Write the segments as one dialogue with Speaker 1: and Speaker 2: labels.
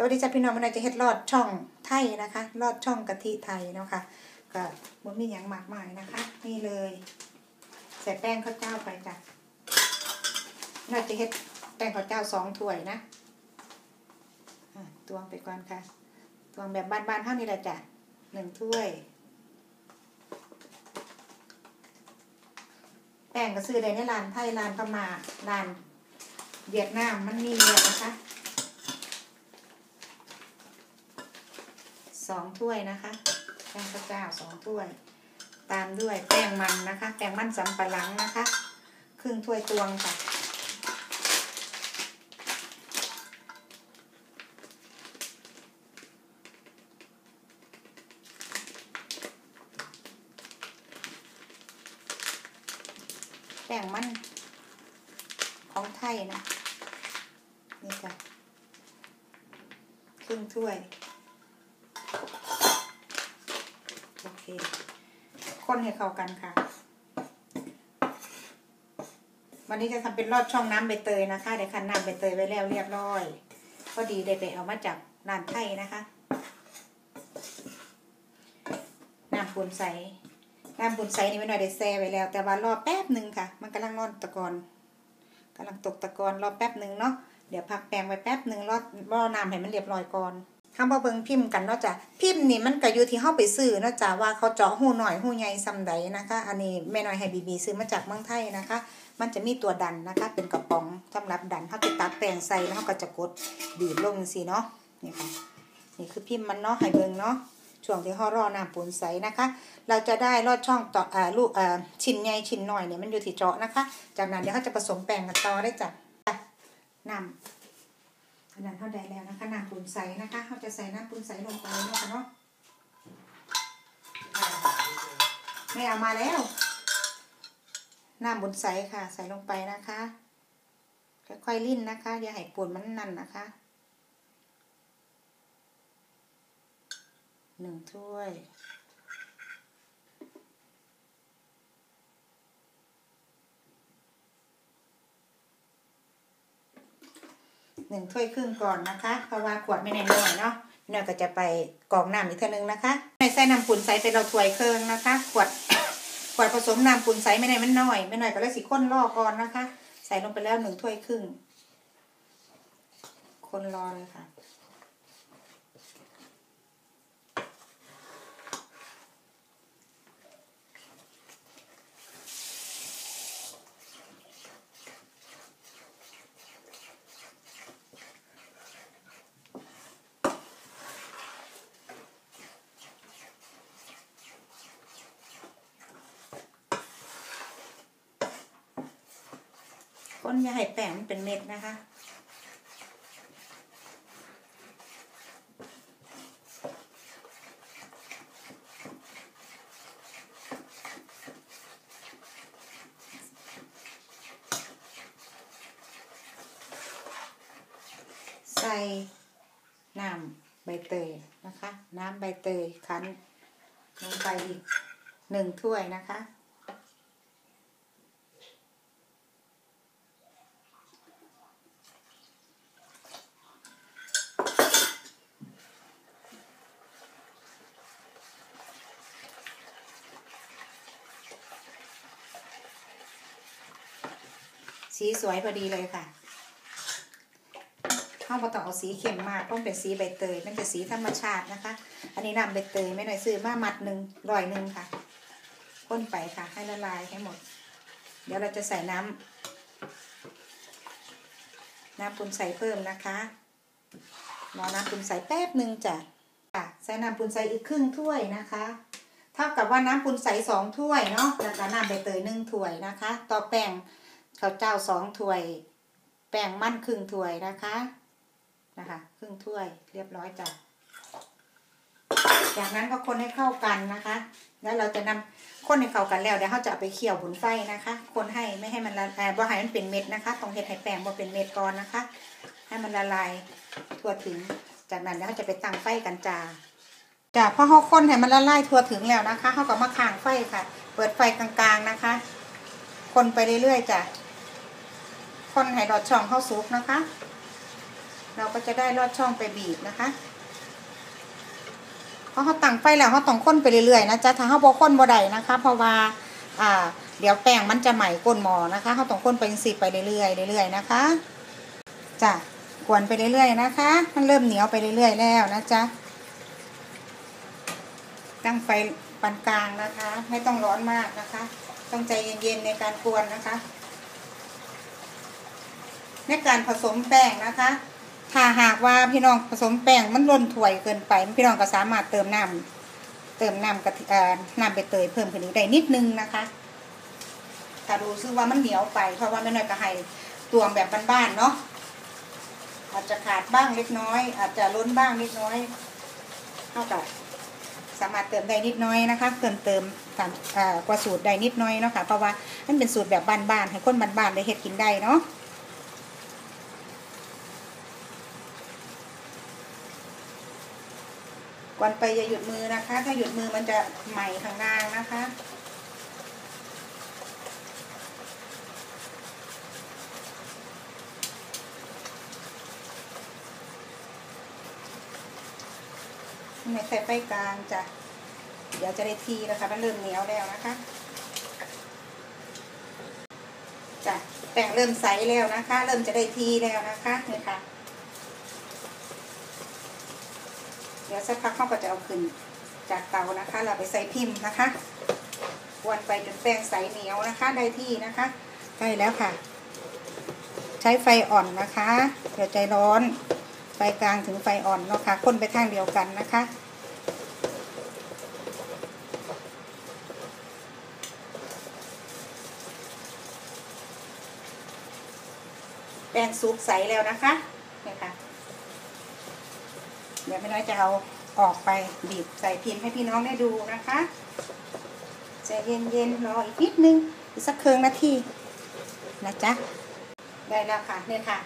Speaker 1: สวัสดีจ้าพี่น้องมันจะเฮ็ดลอดช่องไทยนะคะลอดช่องกะทิไทยเนาะค่ะก็บ่มีหยังมากมายนะคะ นี่เลย ใส่แป้งข้าวเจ้าไปจ้ะน่าจะเฮ็ดแป้งข้าวเจ้าสองถ้วยนะตวงไปก่อนค่ะตวงแบบบ้านๆเท่านี้แหละจ้ะหนึ่งถ้วย แป้งก็ซื้อได้ในร้านไทยร้านพม่าร้านเวียดนามมันมีเยอะนะคะ สองถ้วยนะคะ แป้งข้าวเจ้าสองถ้วย ตามด้วยแป้งมันนะคะ แป้งมันสำปะหลังนะคะ ครึ่งถ้วยตวงค่ะ แป้งมันของไทยนะ นี่ค่ะครึ่งถ้วย โอเคคนให้เข้ากันค่ะ วันนี้จะทำเป็นรอดช่องน้ำใบเตยนะคะเดี๋ยวคันน้ำใบเตยไว้แล้วเรียบร้อยพอดีได้ไปเอามาจากร้านไทยนะคะน้ำปูนใสน้ำปูนใสนี่ไม่น่อยได้แซ่ไว้แล้ว แต่ว่ารอแป๊บหนึ่งค่ะ มันกำลังนอนตะกอนกำลังตกตะกอนรอแป๊บหนึ่งเนาะเดี๋ยวพักแปรงไว้แป๊บหนึ่งรอรอน้ำให้มันเรียบร้อยก่อน คำว่าเบิ่งพิมพ์กันเนาะจ้ะพิมพ์นี่มันก็อยู่ที่เฮาไปซื้อเนาะจ้ะว่าเขาเจาะหูหน่อยหูใหญ่ซำใดนะคะ อันนี้แม่น้อยให้บีบีซื้อมาจากเมืองไทยนะคะ มันจะมีตัวดันนะคะ เป็นกระป๋องสำหรับดันเฮาไปตักแป้งใส่แล้วเฮาก็จะกดบีบลงสิเนาะนี่ค่ะนี่คือพิมพ์มันเนาะให้เบิ่งเนาะช่วงที่เฮารอน้ำปูนใสนะคะ เราจะได้ลอดช่องต่ออ่าลูกอ่าชิ้นใหญ่ชิ้นน้อยเนี่ยมันอยู่ที่เจาะนะคะ จากนั้นเดี๋ยวเขาจะผสมแป้งกันต่อได้จ้ะน้ำ ขนาดเท่าใดแล้วนะคะน้ำปูนใสนะคะเขาจะใส่น้ำปูนใสลงไปนะคะเนาะไม่เอามาแล้วน้ำบุญใสค่ะ ใส่ลงไปนะคะค่อยๆลิ้นนะคะ อย่าให้ปูนมันนั่นนะคะหนึ่งถ้วย หนึ่งถ้วยครึ่งก่อนนะคะ เพราะว่าขวดไม่แน่นหน่อยเนาะเน่ยก็จะไปกรองน้ำอีกเท่านึงนะคะใส่น้ำปุ่นใสไปเราถ้วยครึ่งนะคะ ขวดขวดผสมน้ำปุ่นใสไม่แน่มันน้อยไม่น้อยก็เลยสิข้นรอก่อนนะคะ ใส่ลงไปแล้วหนึ่งถ้วยครึ่ง คนรอเลยค่ะ คนอย่าให้แป้งมันเป็นเม็ดนะคะ ใส่น้ำใบเตยนะคะ น้ำใบเตยคั้นลงไปอีกหนึ่งถ้วยนะคะ สีสวยพอดีเลยค่ะข้าวปลาต้องเอาสีเข้มมากต้องเป็นสีใบเตยมันเป็นสีธรรมชาตินะคะ อันนี้น้ำใบเตยไม่หน่อยซื้อมามัดหนึ่งร้อยหนึ่งค่ะข้นไปค่ะ ให้ละลายให้หมด เดี๋ยวเราจะใส่น้ำน้ำปุนใส่เพิ่มนะคะรอน้ำปุนใส่แป๊บหนึ่งจ้ะค่ะใส่น้ำปุนใส่อีกครึ่งถ้วยนะคะ เท่ากับว่าน้ำปุนใส่สองถ้วยเนาะแล้วก็น้ำใบเตยหนึ่งถ้วยนะคะ ต่อแป้ง ข้าวเจ้าสองถ้วย แป้งมันครึ่งถ้วยนะคะ นะคะ ครึ่งถ้วยเรียบร้อยจ้ะจากนั้นก็คนให้เข้ากันนะคะ แล้วเราจะนำคนให้เข้ากันแล้วเดี๋ยวเขาจะไปเคี่ยวบนไฟนะคะ คนให้ไม่ให้มันละลายบ่ให้มันเป็นเม็ดนะคะต้องเห็ดให้แป้งบ่เป็นเม็ดก่อนนะคะ ให้มันละลายทั่วถึง จากนั้นเดี๋ยวเขาจะไปตั้งไฟกันจ้าจ้ะพอเขาคนให้มันละลายทั่วถึงแล้วนะคะเขาก็มาข้างไฟค่ะ เปิดไฟกลางๆนะคะ คนไปเรื่อยๆจ้ะ คนให้ดอดช่องเข้าสุกนะคะ เราก็จะได้ลอดช่องไปบีบนะคะเพราะเขาตั้งไฟแล้วเขาต้องค้นไปเรื่อยๆนะจ๊ะถ้าเขาบอค้นบ่ได้นะคะ เพราะว่าอ่าเดี๋ยวแป้งมันจะใหม่ก้นหมอนะคะเขาต้องค้นไปสิไปเรื่อยๆเรื่อยๆนะคะจ้ะกวนไปเรื่อยๆนะคะ มันเริ่มเหนียวไปเรื่อยๆแล้วนะจ๊ะตั้งไฟปานกลางนะคะ ไม่ต้องร้อนมากนะคะ ต้องใจเย็นๆในการกวนนะคะ ในการผสมแป้งนะคะ ถ้าหากว่าพี่น้องผสมแป้งมันล้นถ้วยเกินไป พี่น้องก็สามารถเติมน้ำเติมน้ำกะทิเอ่อน้ำใบเตยเพิ่มขึ้นอีกได้นิดนึงนะคะถ้ารู้สึกว่ามันเหนียวไป เพราะว่าไม่น้อยก็ให้ตวงแบบบ้านๆเนาะอาจจะขาดบ้างเล็กน้อย อาจจะล้นบ้างเล็กน้อยเท่ากับสามารถเติมได้นิดน้อยนะคะเติมเติมตามกว่าสูตรได้นิดน้อยเนาะค่ะเพราะว่ามันเป็นสูตรแบบบ้านๆให้คนบ้านๆได้เฮ็ดกินได้เนาะ กวนไปอย่าหยุดมือนะคะ ถ้าหยุดมือมันจะใหม่ข้างล่างนะคะไม่ใส่ไฟกลางจ้ะ เดี๋ยวจะได้ทีแล้วค่ะมันเริ่มเหนียวแล้วนะคะจ้ะแป้งเริ่มใสแล้วนะคะ เริ่มจะได้ทีแล้วนะคะนี่ค่ะ เดี๋ยวสักพักเขาก็จะเอาขึ้นจากเตานะคะ เราไปใส่พิมพ์นะคะกวนไปจนแป้งใสเหนียวนะคะ ได้ที่นะคะใกล้แล้วค่ะ ใช้ไฟอ่อนนะคะเดี๋ยวใจร้อนไฟกลางถึงไฟอ่อนเนาะค่ะคนไปทางเดียวกันนะคะแป้งซุปใสแล้วนะคะนี่ค่ะ เดี๋ยวไม่น้อยจะเอาออกไปบีบใส่พิมพ์ให้พี่น้องได้ดูนะคะใจเย็นๆรออีกนิดนึงอีกสักเครื่งนาทีนะจ๊ะได้แล้วค่ะเนี่ยค่ะ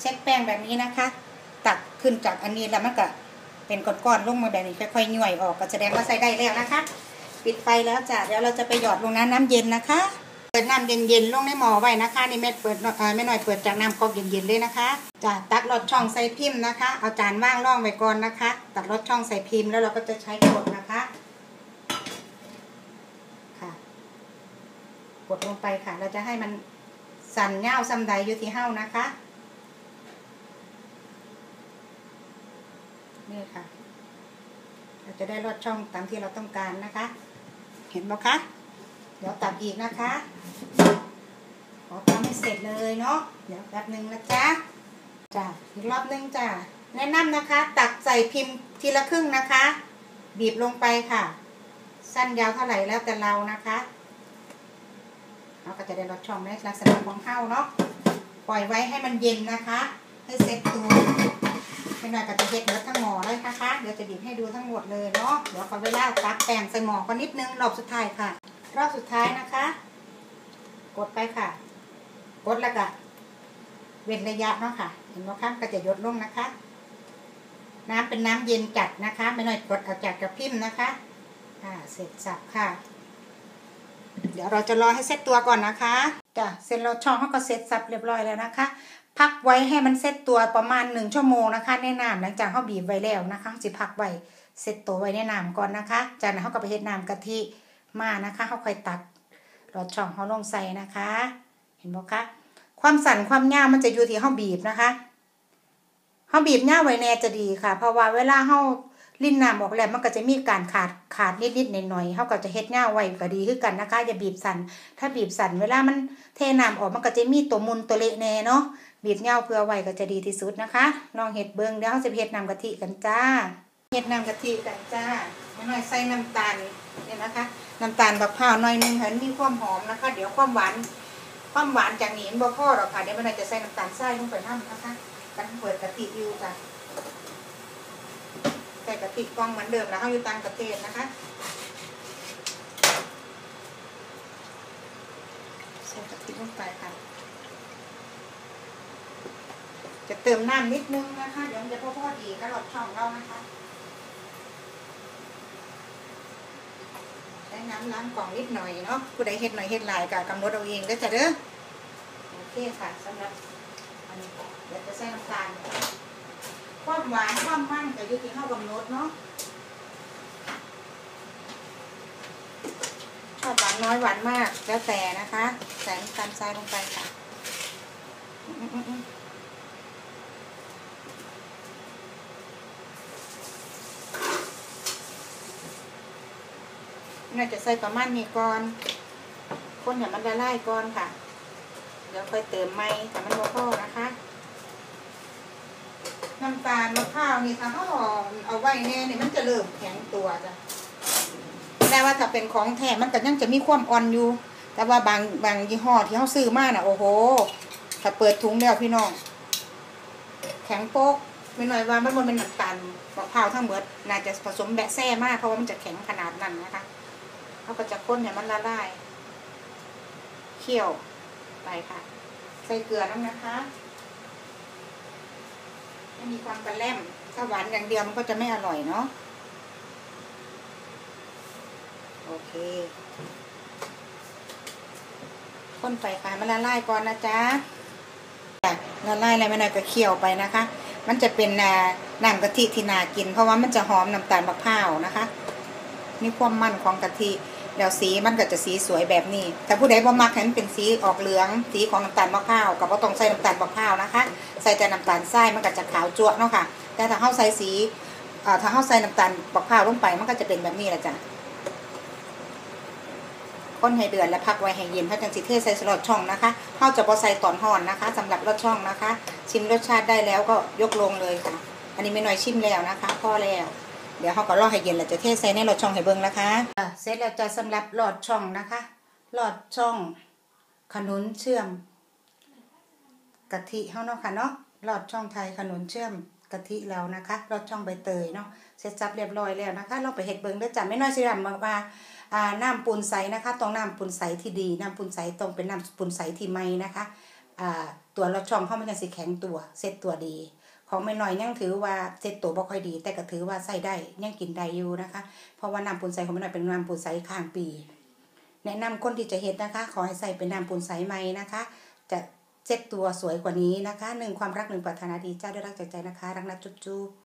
Speaker 1: เช็คแป้งแบบนี้นะคะ ตักขึ้นจากอันนี้แล้วมันก็เป็นก้อนๆลงมาแบบนี้ค่อยๆย่อยออกก็แสดงว่าใส่ได้แล้วนะคะ ปิดไฟแล้วจ้ะเดี๋ยวเราจะไปหยอดลงน้ำน้ำเย็นนะคะ เปิดน้ำเย็นๆลงในหม้อไว้นะคะนี่แม่เปิดเอ่อแม่หน่อยเปิดจากน้ำก๊อกเย็นๆเลยนะคะจ้ะตักลอดช่องใส่พิมพ์นะคะ เอาจานว่างร่องไว้ก่อนนะคะ ตักลอดช่องใส่พิมพ์แล้วเราก็จะใช้กดนะคะค่ะกดลงไปค่ะ เราจะให้มันสั่นเงาซ้ำใดอยู่ที่เห้านะคะนี่ค่ะ เราจะได้ลอดช่องตามที่เราต้องการนะคะ เห็นไหมคะ เดี๋ยวตัดอีกนะคะ ขอทำให้เสร็จเลยเนาะ เดี๋ยวแป๊บหนึ่งนะจ๊ะจ้ะอีกรอบหนึงจ้ะแนะนำนะคะ ตักใส่พิมพ์ทีละครึ่งนะคะ บีบลงไปค่ะ สั้นยาวเท่าไหร่แล้วแต่เรานะคะเราก็จะได้ลดช่องในลักษณะของเท้าเนาะ ปล่อยไว้ให้มันเย็นนะคะ ให้เซ็ตตัวไม่น่อยก็จะเฮ็ดเบิดทั้งหมอเลยนะคะ เดี๋ยวจะบีบให้ดูทั้งหมดเลยเนาะ เดี๋ยวขอเวลาตักแป้งใส่หมอก็นิดนึงรอบสุดท้ายค่ะ รอบสุดท้ายนะคะ กดไปค่ะ กดแล้วก็เว้นระยะเนาะค่ะ เห็นไหมคะก็จะยดลงนะคะ น้ำเป็นน้ำเย็นจัดนะคะ ไม่น้อยกดเอาจากกระพิมพ์นะคะอ่าเสร็จสับค่ะ เดี๋ยวเราจะรอให้เซตตัวก่อนนะคะจ้ะเสร็จเราช่องเขาก็เสร็จสับเรียบร้อยแล้วนะคะ พักไว้ให้มันเซตตัวประมาณหนึ่งชั่วโมงนะคะในน้ำหลังจากเขาบีบไว้แล้วนะคะสิพักไว้เซตตัวไว้ในน้ำก่อนนะคะ จากนั้นเขาก็ไปเฮ็ดน้ำกะทิ มานะคะเขาค่อยตักรอดช่องเขาลงใส่นะคะ เห็นไหมคะความสั่นความยาวมันจะอยู่ที่เขาบีบนะคะเขาบีบยาวไว้แน่จะดีค่ะ เพราะว่าเวลาเขาลิ้นน้ำออกแล้วมันก็จะมีการขาดขาดนิดๆหน่อยๆเขาก็จะเฮ็ดยาวไว้ก็ดีขึ้นกันนะคะอย่าบีบสั่นถ้าบีบสั่นเวลามันเทน้ำออกมันก็จะมีตัวมุนตัวเละแน่เนาะบีบเงาเพื่อไว้ก็จะดีที่สุดนะคะลองเห็ดเบิ้งเดี๋ยวเราจะเห็ดน้ำกะทิกันจ้าเห็ดน้ำกะทิกันจ้าไม่น้อยใส่น้ำตาลเนี่ยนะคะ น้ำตาลบักพร้าวหน่อยนึงเห็นมีความหอมนะคะ เดี๋ยวความหวานความหวานจากหนีนบ่พอหรอกค่ะเดี๋ยวมันจะใส่น้ำตาลทรายลงไปน้ำนะคะกันเปิดกะทิอยู่จ้ะใส่กะทิกล่องเหมือนเดิมแล้วเขาอยู่ต่างประเทศนะคะใส่กะทิลงไปค่ะจะเติมน้ำนิดนึงนะคะ เดี๋ยวมันจะพอพอดีก็หลอดช่องเรานะคะใช้ น้ำล้างกล่องนิดหน่อยเนาะผู้ใดเฮ็ดหน่อยเฮ็ดหลายก็กำหนดเอาเองก็จะเด้อโอเคค่ะสำหรับอันนี้เดี๋ยวจะใส่น้ำตาลความหวานความมันก็อยู่ที่เฮากำหนดเนาะชอบหวานน้อยหวานมากแล้วแต่นะคะ ใส่น้ำตาลทรายลงไปค่ะอืมอืมอืม น่าจะใส่ประมาณนี้ก่อน คนอย่ามันละลายก่อนค่ะ เดี๋ยวค่อยเติมไม่แต่มันโมโก้นะคะ น้ำตาลมะพร้าวนี่ถ้าเขาเอาไว้แน่เนี่ยมันจะเริ่มแข็งตัวจ้ะแต่ว่าถ้าเป็นของแท้มันก็ยังจะมีความอ่อนอยู่ แต่ว่าบางบางยี่ห้อที่เขาซื้อมาน่ะโอ้โห ถ้าเปิดถุงแล้วพี่น้อง แข็งโป๊กไม่หน่อยว่ามันมันเป็นน้ำตาลมะพร้าวทั้งหมดน่าจะผสมแบะแซ่มากเพราะว่ามันจะแข็งขนาดนั้นนะคะ เขาก็จะข้นเนี่ยมันละลาย เคี่ยวไปค่ะ ใส่เกลือน้ำนะคะให้มีความกระแลมถ้าหวานอย่างเดียวมันก็จะไม่อร่อยเนาะ โอเคคนไฟค่ะมันละลายก่อนนะจ๊ะละลายอะไรไม่น่อยก็เคี่ยวไปนะคะ มันจะเป็นน้ำกะทิที่น่ากิน เพราะว่ามันจะหอมน้ำตาลมะพร้าวนะคะมีความมันของกะทิ เดี๋ยวสีมันก็จะสีสวยแบบนี้ แต่ผู้ใดบ่มักให้นเป็นสีออกเหลือง สีของน้ำตาลมะพร้าวกับว่าต้องใส่น้ำตาลมะพร้าวนะคะ ใส่แต่น้ำตาลทรายมันก็จะขาวจั่วเนาะค่ะ แต่ถ้าเข้าใส่สีถ้าเข้าใส่น้ำตาลมะพร้าวลงไปมันก็จะเป็นแบบนี้แหละจ้ะคนให้เดือดแล้วพักไว้ให้เย็นเพราะจังสิเทศใส่สลอดช่องนะคะเข้าจะพอใส่ตอนห่อนนะคะสำหรับรสช่องนะคะ ชิมรสชาติได้แล้วก็ยกลงเลยค่ะ อันนี้ไม่น้อยชิมแล้วนะคะพอแล้ว เดี๋ยวเขาก็รอให้เย็นแล้วจะเทใส่ในหลอดช่องให้เบิ่งนะคะเสร็จแล้วจะสำหรับหลอดช่องนะคะหลอดช่องขนุนเชื่อมกะทิเฮาเนาะค่ะเนาะหลอดช่องไทยขนุนเชื่อมกะทิแล้วนะคะหลอดช่องใบเตยเนาะเสร็จสับเรียบร้อยแล้วนะคะลองไปเฮ็ดเบิ่งเด้จ้ะไม่น้อยสิรำมาว่าอ่าน้ำปูนใสนะคะต้องน้ำปูนใสที่ดีน้ำปูนใสต้องเป็นน้ำปูนใสที่ใหม่นะคะตัวหลอดช่องเขามันจะสิแข็งตัวเซ็ตตัวดี ของไม่น้อยยังถือว่าเจ็ดตัวบ่ค่อยดี แต่ก็ถือว่าใส่ได้ยังกินได้อยู่นะคะ เพราะว่าน้ำปูนใสของไม่น้อยเป็นน้ำปูนใสข้างปี แนะนำคนที่จะเห็ดนะคะ ขอให้ใส่เป็นน้ำปูนใสใหม่นะคะ จะเจ็ดตัวสวยกว่านี้นะคะหนึ่งความรักหนึ่งปรารถนาดีเจ้าด้วยรักจากใจนะคะ รักนะจุ๊บ